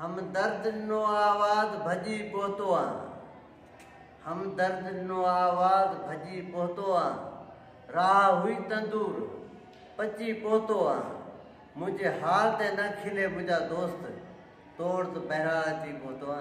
हम दर्द नो आवाज़ भजी पहुतो आ हम दर्द नो आवाज़ भजी पहुतो आ राह हुई तंदूर, पची पहुतो आ मुझे हाल ते न खिले मुंहिंजा दोस्त, तोड़ तो बहरा अची पहुतो आ